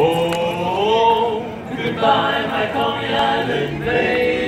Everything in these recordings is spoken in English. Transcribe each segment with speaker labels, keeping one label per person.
Speaker 1: Oh, goodbye, my Coney Island babe.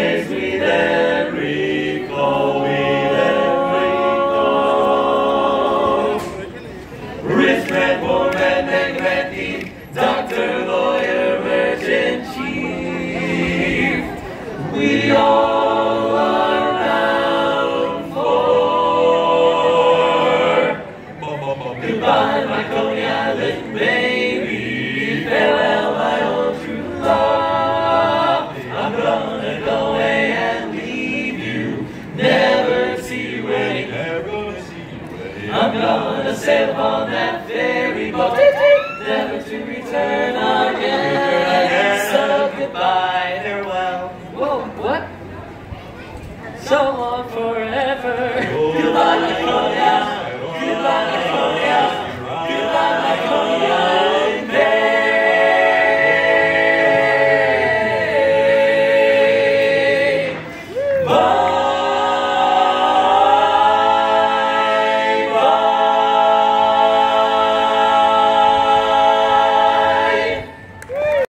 Speaker 1: Master, Lawyer, Chief, we all are bound for. Goodbye, my Coney Island baby. Farewell, my old true love. I'm gonna go away and leave you. Never see you again. I'm gonna sail on that ferry boat.